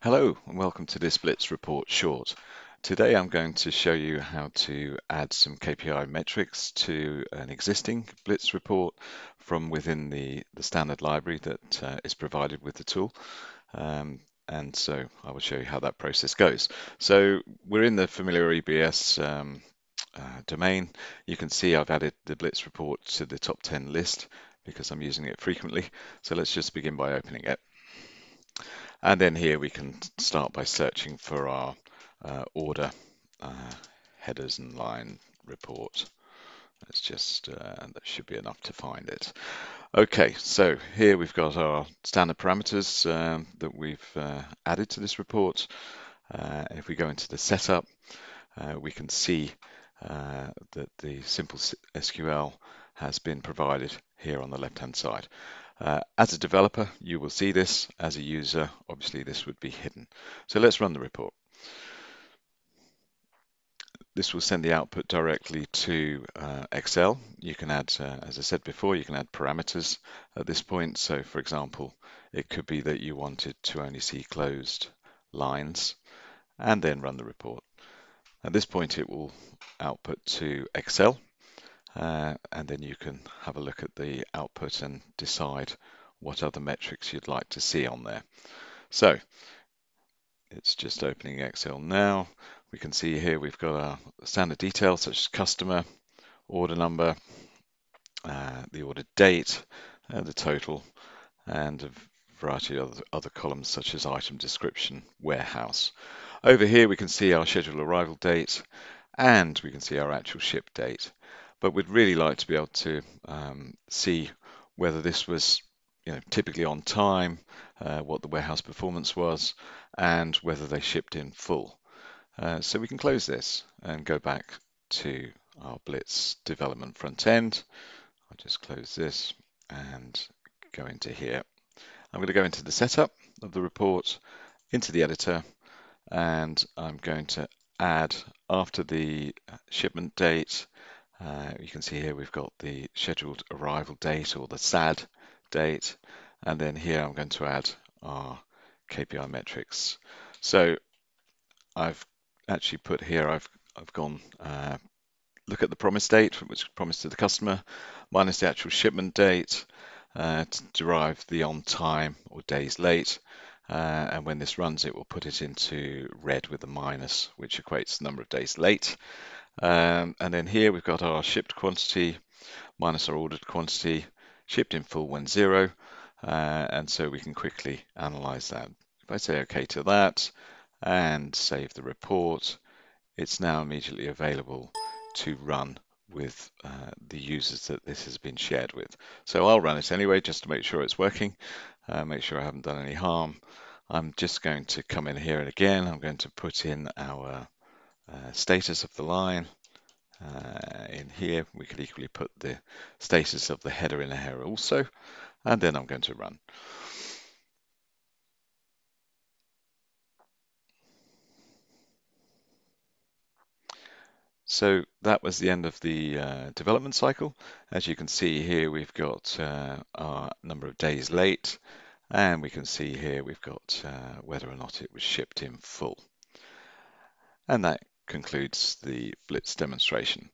Hello and welcome to this Blitz report short. Today I'm going to show you how to add some KPI metrics to an existing Blitz report from within the, the standard library that uh, is provided with the tool. Um, and so I will show you how that process goes. So we're in the familiar EBS um, uh, domain. You can see I've added the Blitz report to the top 10 list because I'm using it frequently. So let's just begin by opening it. And then here we can start by searching for our uh, order uh, headers and line report. Let's just, uh, that should be enough to find it. Okay, so here we've got our standard parameters um, that we've uh, added to this report. Uh, if we go into the setup, uh, we can see that the simple SQL has been provided here on the left hand side. Uh, as a developer, you will see this. As a user, obviously this would be hidden. So let's run the report. This will send the output directly to uh, Excel. You can add, uh, as I said before, you can add parameters at this point. So for example, it could be that you wanted to only see closed lines and then run the report. At this point, it will output to Excel uh, and then you can have a look at the output and decide what other metrics you'd like to see on there. So it's just opening Excel now. We can see here we've got our standard details such as customer, order number, uh, the order date, uh, the total, and a variety of other, other columns such as item description, warehouse. Over here we can see our scheduled arrival date and we can see our actual ship date but we'd really like to be able to um, see whether this was you know, typically on time, uh, what the warehouse performance was, and whether they shipped in full. Uh, so we can close this and go back to our Blitz development front end. I'll just close this and go into here. I'm going to go into the setup of the report, into the editor, and I'm going to add after the shipment date uh, you can see here we've got the scheduled arrival date or the SAD date. And then here I'm going to add our KPI metrics. So I've actually put here, I've, I've gone uh, look at the promise date, which is promised to the customer, minus the actual shipment date uh, to derive the on time or days late. Uh, and when this runs, it will put it into red with a minus, which equates the number of days late. Um, and then here we've got our shipped quantity minus our ordered quantity, shipped in full when zero. Uh, and so we can quickly analyze that. If I say OK to that and save the report, it's now immediately available to run with uh, the users that this has been shared with. So I'll run it anyway just to make sure it's working, uh, make sure I haven't done any harm. I'm just going to come in here and again, I'm going to put in our uh, status of the line. Uh, in here, we could equally put the status of the header in here also, and then I'm going to run. So that was the end of the uh, development cycle. As you can see here, we've got uh, our number of days late, and we can see here we've got uh, whether or not it was shipped in full. And that concludes the Blitz demonstration.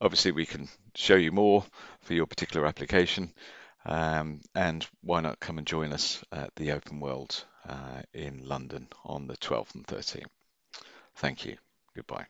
Obviously, we can show you more for your particular application, um, and why not come and join us at the Open World uh, in London on the 12th and 13th. Thank you. Goodbye.